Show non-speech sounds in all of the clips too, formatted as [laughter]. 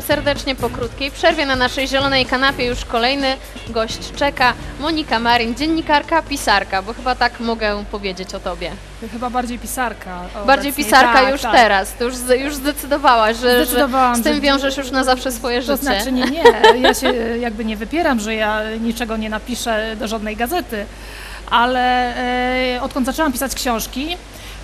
serdecznie po krótkiej przerwie. Na naszej zielonej kanapie już kolejny gość czeka. Monika Marin, dziennikarka, pisarka, bo chyba tak mogę powiedzieć o tobie. Chyba bardziej pisarka. Bardziej obecnie. pisarka tak, już tak. teraz. To już, już zdecydowałaś, że, że z tym że- wiążesz już na zawsze swoje życie. To znaczy nie, nie, [laughs] ja się jakby nie wypieram, że ja niczego nie napiszę do żadnej gazety, ale e, odkąd zaczęłam pisać książki,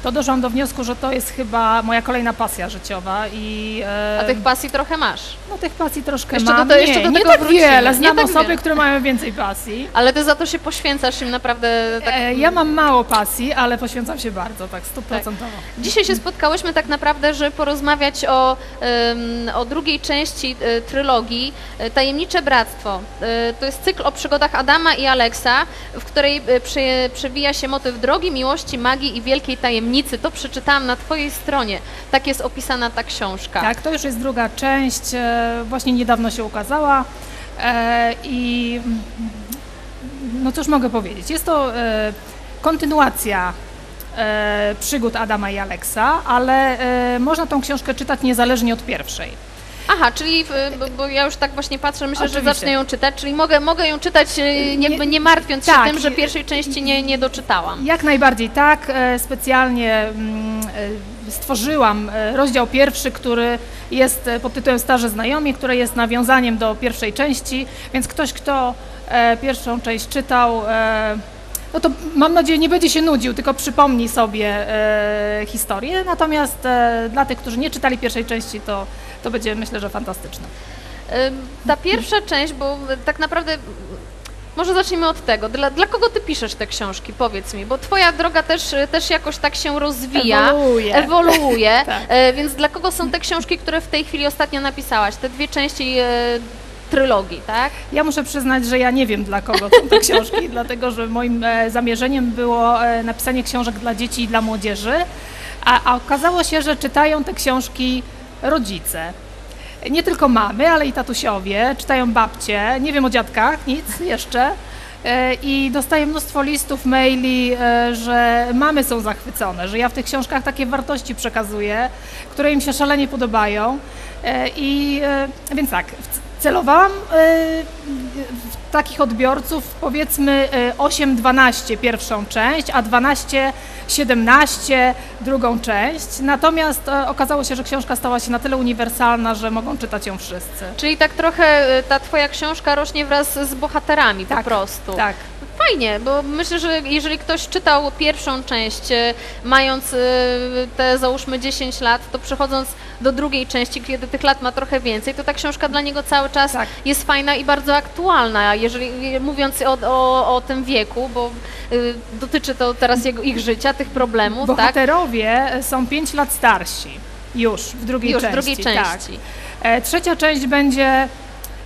to doszłam do wniosku, że to jest chyba moja kolejna pasja życiowa i A tych pasji trochę masz. no, tych pasji troszkę Jeszcze do mam. to- jeszcze nie, do nie tego tak wrócimy. wiele, Nie znam tak osoby, wiele. które mają więcej pasji. [laughs] Ale ty za to się poświęcasz im naprawdę tak. E, ja mam mało pasji, ale poświęcam się bardzo, tak stuprocentowo. Dzisiaj się spotkałyśmy tak naprawdę, żeby porozmawiać o, o drugiej części e, trylogii e, Tajemnicze Bractwo. To jest cykl o przygodach Adama i Aleksa, w której prze, przewija się motyw drogi, miłości, magii i wielkiej tajemnicy. To przeczytałam na Twojej stronie. Tak jest opisana ta książka. Tak, to już jest druga część, e, właśnie niedawno się ukazała e, i no cóż mogę powiedzieć, jest to e, kontynuacja przygód Adama i Aleksa, ale można tą książkę czytać niezależnie od pierwszej. Aha, czyli, e, bo, ja już tak właśnie patrzę, myślę, że Oczywiście. zacznę ją czytać, czyli mogę, mogę ją czytać e, nie, Nie- martwiąc się tak. tym, że pierwszej części nie, nie doczytałam. Jak najbardziej tak, e, specjalnie mm, e, stworzyłam e, rozdział pierwszy, który jest pod tytułem Starzy Znajomi, który jest nawiązaniem do pierwszej części, więc ktoś, kto pierwszą część czytał, no to mam nadzieję nie będzie się nudził, tylko przypomni sobie historię, natomiast dla tych, którzy nie czytali pierwszej części, to, to będzie myślę, że fantastyczne. Ta pierwsza część, bo tak naprawdę może zacznijmy od tego. Dla, dla kogo ty piszesz te książki? Powiedz mi, bo twoja droga też, też jakoś tak się rozwija, Ewoluuje. ewoluuje, [laughs] Tak. e, więc dla kogo są te książki, które w tej chwili ostatnio napisałaś? Te dwie części e, trylogii, tak? Ja muszę przyznać, że ja nie wiem dla kogo są te książki, [laughs] dlatego że moim e, zamierzeniem było napisanie książek dla dzieci i dla młodzieży, a, a okazało się, że czytają te książki rodzice. Nie tylko mamy, ale i tatusiowie, czytają babcie, nie wiem o dziadkach, nic jeszcze. E, I dostaję mnóstwo listów, maili, e, że mamy są zachwycone, że ja w tych książkach takie wartości przekazuję, które im się szalenie podobają. E, I więc tak, celowałam w takich odbiorców powiedzmy e, 8-12 pierwszą część, a 12-17 drugą część. Natomiast e, okazało się, że książka stała się na tyle uniwersalna, że mogą czytać ją wszyscy. Czyli tak trochę e, ta twoja książka rośnie wraz z bohaterami po Tak, prostu. Tak. Fajnie, bo myślę, że jeżeli ktoś czytał pierwszą część, e, mając e, te załóżmy 10 lat, to przechodząc do drugiej części, kiedy tych lat ma trochę więcej, to ta książka dla niego cały czas Tak. jest fajna i bardzo aktualna, jeżeli mówiąc o, o, o tym wieku, bo y, dotyczy to teraz jego, ich życia, tych problemów, tak? Bohaterowie są 5 lat starsi już w drugiej Już w części. drugiej tak. części. E, Trzecia część będzie,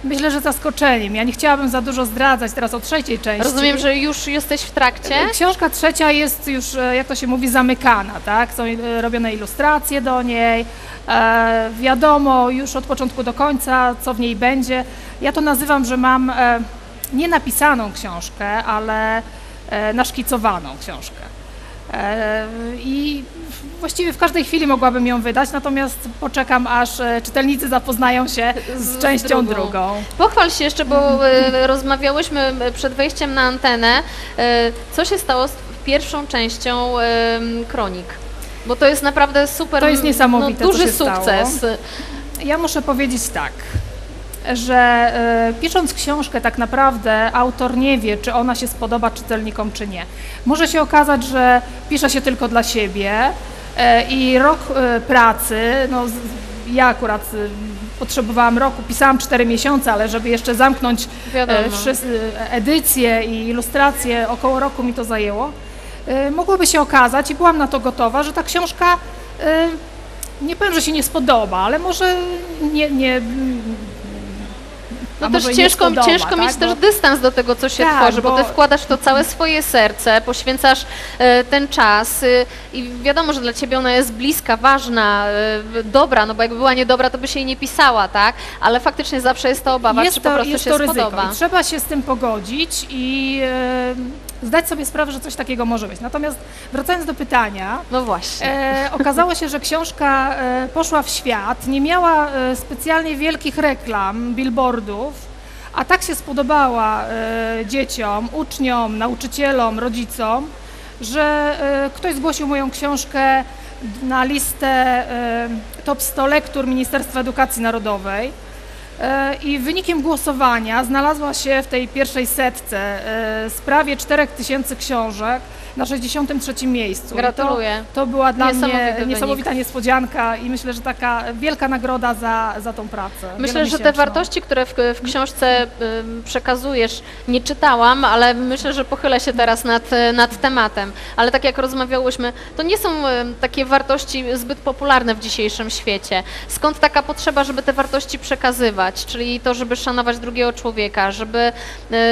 myślę, że zaskoczeniem. Ja nie chciałabym za dużo zdradzać teraz o trzeciej części. Rozumiem, że już jesteś w trakcie? Książka trzecia jest już, e, jak to się mówi, zamykana, tak? Są e, robione ilustracje do niej, e, wiadomo już od początku do końca, co w niej będzie. Ja to nazywam, że mam e, nie napisaną książkę, ale e, naszkicowaną książkę. E, I właściwie w każdej chwili mogłabym ją wydać, natomiast poczekam, aż e, czytelnicy zapoznają się z, Z częścią drugą. drugą. Pochwal się jeszcze, bo rozmawiałyśmy przed wejściem na antenę. Co się stało z pierwszą częścią Kronik? Bo to jest naprawdę super. To jest niesamowite, No, duży się stało. sukces. Ja muszę powiedzieć tak, że e, pisząc książkę tak naprawdę autor nie wie, czy ona się spodoba czytelnikom, czy nie. Może się okazać, że pisze się tylko dla siebie e, i rok e, pracy, no ja akurat e, potrzebowałam roku, pisałam 4 miesiące, ale żeby jeszcze zamknąć edycję i ilustrację, około roku mi to zajęło. Mogłoby się okazać i byłam na to gotowa, że ta książka nie powiem, że się nie spodoba, ale może nie. nie No też ciężko, ciężko mieć tak? też Bo- dystans do tego, co się Tak, tworzy, bo, bo- ty wkładasz to całe swoje serce, poświęcasz e, ten czas y, i wiadomo, że dla ciebie ona jest bliska, ważna, e, dobra, no bo jakby była niedobra, to by się jej nie pisała, tak? Ale faktycznie zawsze jest to obawa, czy po prostu jest się to ryzyko spodoba. i trzeba się z tym pogodzić i e, zdać sobie sprawę, że coś takiego może być. Natomiast wracając do pytania, No właśnie. E, okazało się, że książka e, poszła w świat, nie miała e, specjalnie wielkich reklam, billboardów, a tak się spodobała e, dzieciom, uczniom, nauczycielom, rodzicom, że e, ktoś zgłosił moją książkę na listę e, top 100 lektur Ministerstwa Edukacji Narodowej. E, I wynikiem głosowania znalazła się w tej pierwszej setce e, z prawie 4000 książek na 63 miejscu. Gratuluję. To, to była dla mnie wynik. niesamowita niespodzianka i myślę, że taka wielka nagroda za, za tą pracę. Myślę, że te wartości, które w, w książce przekazujesz, nie czytałam, ale myślę, że pochylę się teraz nad, nad tematem. Ale tak jak rozmawiałyśmy, to nie są takie wartości zbyt popularne w dzisiejszym świecie. Skąd taka potrzeba, żeby te wartości przekazywać? Czyli to, żeby szanować drugiego człowieka, żeby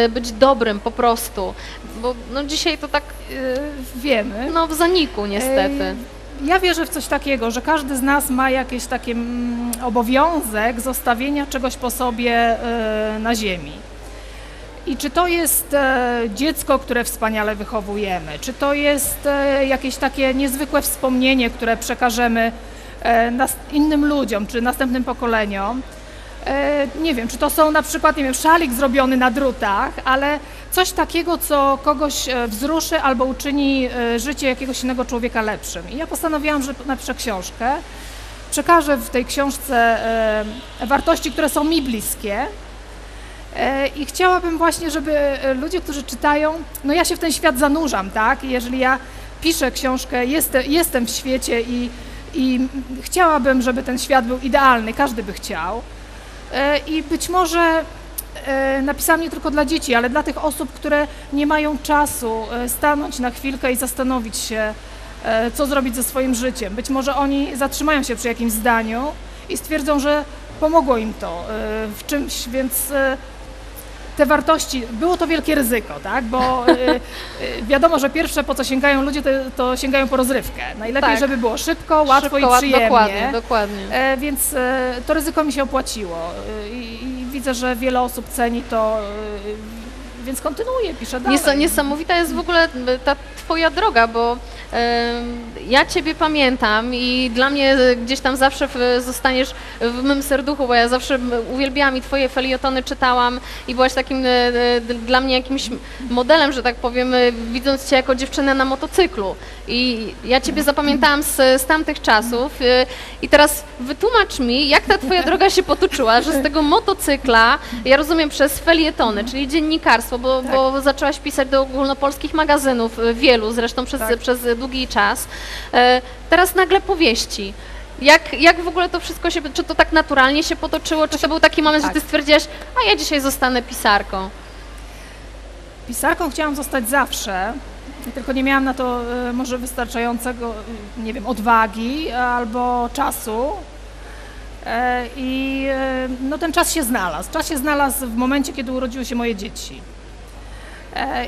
y, być dobrym po prostu. Bo no, dzisiaj to tak E, Wiemy. no, w zaniku niestety. E, Ja wierzę w coś takiego, że każdy z nas ma jakiś taki mm, obowiązek zostawienia czegoś po sobie e, na ziemi. I czy to jest e, dziecko, które wspaniale wychowujemy, czy to jest e, jakieś takie niezwykłe wspomnienie, które przekażemy e, innym ludziom, czy następnym pokoleniom. E, nie wiem, czy to są na przykład, nie wiem, szalik zrobiony na drutach, ale coś takiego, co kogoś e, wzruszy albo uczyni e, życie jakiegoś innego człowieka lepszym. I ja postanowiłam, że napiszę książkę. Przekażę w tej książce wartości, które są mi bliskie. I chciałabym właśnie, żeby ludzie, którzy czytają, no ja się w ten świat zanurzam, tak? I jeżeli ja piszę książkę, jestem, jestem w świecie i, i chciałabym, żeby ten świat był idealny, każdy by chciał. E, I być może e, napisałam nie tylko dla dzieci, ale dla tych osób, które nie mają czasu e, stanąć na chwilkę i zastanowić się, co zrobić ze swoim życiem. Być może oni zatrzymają się przy jakimś zdaniu i stwierdzą, że pomogło im to w czymś, więc te wartości, było to wielkie ryzyko, tak? Bo e, e, wiadomo, że pierwsze po co sięgają ludzie, to, to sięgają po rozrywkę. Najlepiej, Tak. żeby było szybko, łatwo Szybko, i przyjemnie. Dokładnie, dokładnie. E, więc e, to ryzyko mi się opłaciło i, i widzę, że wiele osób ceni to, więc kontynuuję, piszę dalej. Nies- niesamowita jest w ogóle y, ta twoja droga, bo ja ciebie pamiętam i dla mnie gdzieś tam zawsze zostaniesz w mym serduchu, bo ja zawsze uwielbiałam i twoje felietony czytałam i byłaś takim d- dla mnie jakimś modelem, że tak powiem, y, widząc cię jako dziewczynę na motocyklu. I ja ciebie zapamiętałam z, z tamtych czasów y, i teraz wytłumacz mi, jak ta twoja droga się potoczyła, że z tego motocykla, ja rozumiem przez felietony, czyli dziennikarstwo, bo, Tak. bo zaczęłaś pisać do ogólnopolskich magazynów, wielu zresztą przez, Tak. przez długi czas. E, Teraz nagle powieści. Jak, jak w ogóle to wszystko się, czy to tak naturalnie się potoczyło, czy to był taki moment, Tak. że ty stwierdziłaś, a ja dzisiaj zostanę pisarką? Pisarką chciałam zostać zawsze, tylko nie miałam na to e, może wystarczającego, e, nie wiem, odwagi albo czasu. I no, ten czas się znalazł. Czas się znalazł w momencie, kiedy urodziły się moje dzieci.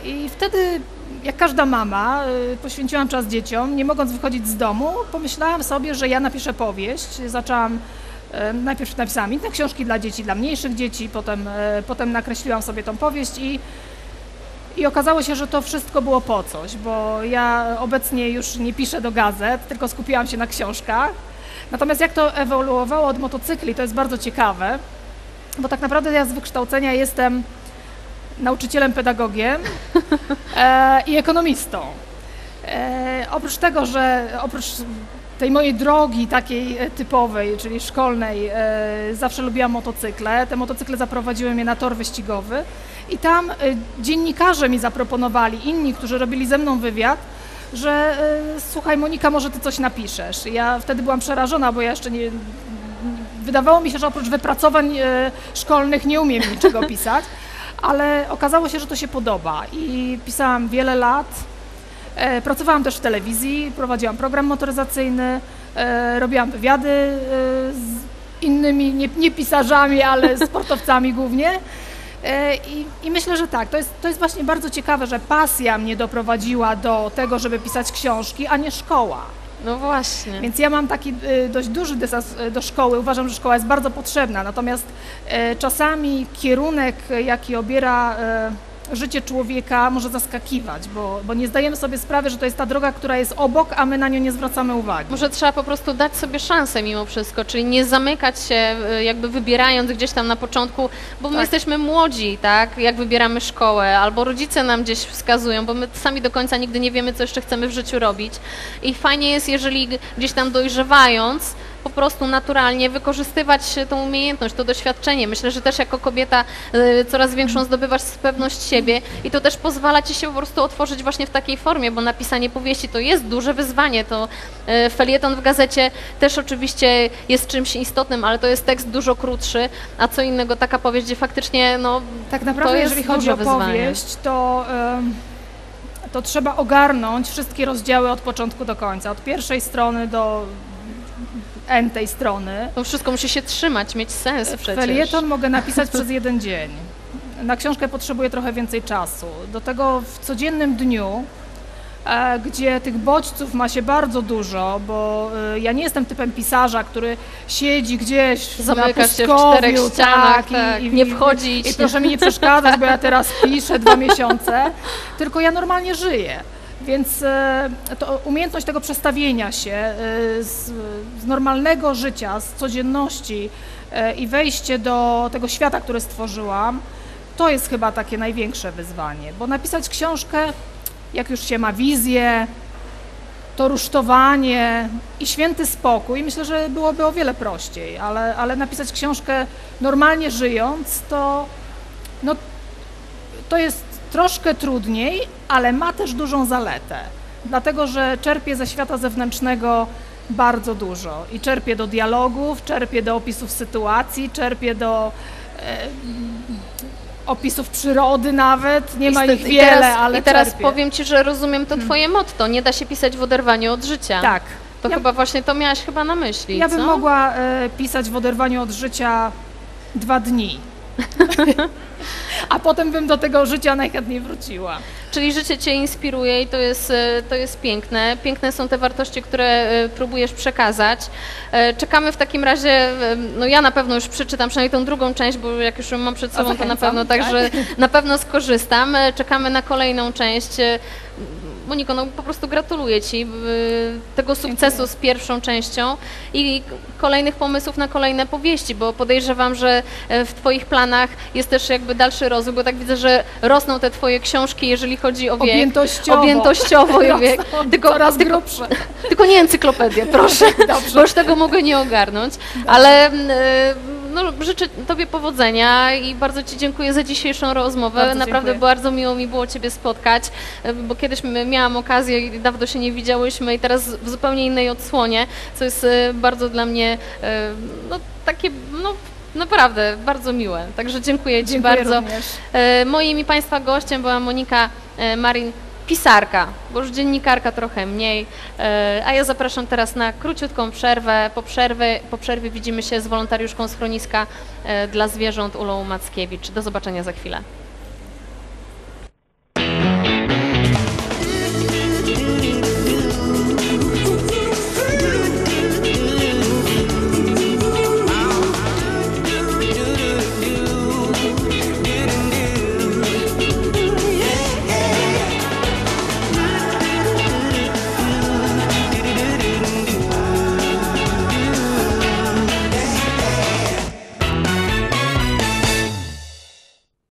I wtedy, jak każda mama, e, poświęciłam czas dzieciom. Nie mogąc wychodzić z domu, pomyślałam sobie, że ja napiszę powieść. Zaczęłam, e, najpierw napisałam inne książki dla dzieci, dla mniejszych dzieci, potem, e, potem nakreśliłam sobie tą powieść i i okazało się, że to wszystko było po coś, bo ja obecnie już nie piszę do gazet, tylko skupiłam się na książkach. Natomiast jak to ewoluowało od motocykli, to jest bardzo ciekawe, bo tak naprawdę ja z wykształcenia jestem nauczycielem, pedagogiem [laughs] e, i ekonomistą. E, oprócz tego, że oprócz tej mojej drogi takiej e, typowej, czyli szkolnej, e, zawsze lubiłam motocykle. Te motocykle zaprowadziły mnie na tor wyścigowy i tam e, dziennikarze mi zaproponowali, inni, którzy robili ze mną wywiad, że e, słuchaj Monika, może ty coś napiszesz. Ja wtedy byłam przerażona, bo ja jeszcze nie... Wydawało mi się, że oprócz wypracowań szkolnych nie umiem niczego [laughs] pisać, ale okazało się, że to się podoba i pisałam wiele lat. E, Pracowałam też w telewizji, prowadziłam program motoryzacyjny, e, robiłam wywiady e, z innymi, nie, nie pisarzami, ale [laughs] sportowcami głównie. I, I myślę, że tak, to jest, to jest właśnie bardzo ciekawe, że pasja mnie doprowadziła do tego, żeby pisać książki, a nie szkoła. No właśnie. Więc ja mam taki y, dość duży dystans y, do szkoły. Uważam, że szkoła jest bardzo potrzebna. Natomiast y, czasami kierunek, jaki obiera życie człowieka może zaskakiwać, bo, bo nie zdajemy sobie sprawy, że to jest ta droga, która jest obok, a my na nią nie zwracamy uwagi. Może trzeba po prostu dać sobie szansę mimo wszystko, czyli nie zamykać się, y, jakby wybierając gdzieś tam na początku, bo my Tak. jesteśmy młodzi, tak? Jak wybieramy szkołę, albo rodzice nam gdzieś wskazują, bo my sami do końca nigdy nie wiemy, co jeszcze chcemy w życiu robić. I fajnie jest, jeżeli gdzieś tam dojrzewając, po prostu naturalnie wykorzystywać tą umiejętność, to doświadczenie. Myślę, że też jako kobieta y, coraz większą zdobywasz pewność siebie i to też pozwala ci się po prostu otworzyć właśnie w takiej formie, bo napisanie powieści to jest duże wyzwanie. To y, felieton w gazecie też oczywiście jest czymś istotnym, ale to jest tekst dużo krótszy, a co innego taka powieść, gdzie faktycznie no, Tak naprawdę, jest jeżeli chodzi duże o wyzwanie. powieść, to, to trzeba ogarnąć wszystkie rozdziały od początku do końca, od pierwszej strony do n tej strony. to wszystko musi się trzymać, mieć sens przecież. Felieton mogę napisać przez jeden dzień. Na książkę potrzebuję trochę więcej czasu. Do tego w codziennym dniu, e, gdzie tych bodźców ma się bardzo dużo, bo e, ja nie jestem typem pisarza, który siedzi gdzieś Zamykasz na się w czterech ścianach, tak, tak, nie wchodzić. I, proszę mi nie przeszkadzać, bo ja teraz piszę dwa miesiące, tylko ja normalnie żyję. Więc e, to umiejętność tego przestawienia się e, z, z normalnego życia, z codzienności e, i wejście do tego świata, który stworzyłam, to jest chyba takie największe wyzwanie. Bo napisać książkę, jak już się ma wizję, to rusztowanie i święty spokój, myślę, że byłoby o wiele prościej, ale, ale napisać książkę normalnie żyjąc, to, no, to jest troszkę trudniej, ale ma też dużą zaletę, dlatego że czerpię ze świata zewnętrznego bardzo dużo i czerpię do dialogów, czerpię do opisów sytuacji, czerpię do e, opisów przyrody nawet, nie I ma ich i wiele, teraz, ale I teraz czerpię. Hmm. powiem Ci, że rozumiem to Twoje motto, nie da się pisać w oderwaniu od życia. Tak. To Ja- chyba właśnie to miałaś chyba na myśli, Ja bym co? mogła e, pisać w oderwaniu od życia dwa dni. [laughs] A potem bym do tego życia najchętniej wróciła. Czyli życie Cię inspiruje i to jest, e, to jest piękne. Piękne są te wartości, które e, próbujesz przekazać. E, Czekamy w takim razie, no ja na pewno już przeczytam przynajmniej tą drugą część, bo jak już ją mam przed sobą, to na pewno, także na pewno skorzystam. Czekamy na kolejną część. Moniko, no po prostu gratuluję Ci tego sukcesu Dziękuję. z pierwszą częścią i kolejnych pomysłów na kolejne powieści, bo podejrzewam, że e, w Twoich planach jest też jakby dalszy rozwój, bo tak widzę, że rosną te Twoje książki, jeżeli chodzi o wiek. Objętościowo. Objętościowo i [laughs] wiek. Tylko, coraz tylko, grubsze. tylko nie encyklopedię, proszę, [laughs] Dobrze. bo już tego mogę nie ogarnąć. Ale mm, e, no, życzę Tobie powodzenia i bardzo Ci dziękuję za dzisiejszą rozmowę. Bardzo Naprawdę dziękuję. bardzo miło mi było Ciebie spotkać, bo kiedyś miałam okazję i dawno się nie widziałyśmy i teraz w zupełnie innej odsłonie, co jest e, bardzo dla mnie e, no, takie, no naprawdę bardzo miłe. Także dziękuję Ci Dziękuję bardzo. również. E, Moim i Państwa gościem była Monika Marin, pisarka, bo już dziennikarka trochę mniej. E, A ja zapraszam teraz na króciutką przerwę. Po, przerwie, po przerwie widzimy się z wolontariuszką schroniska e, dla zwierząt Ulą Mackiewicz. Do zobaczenia za chwilę.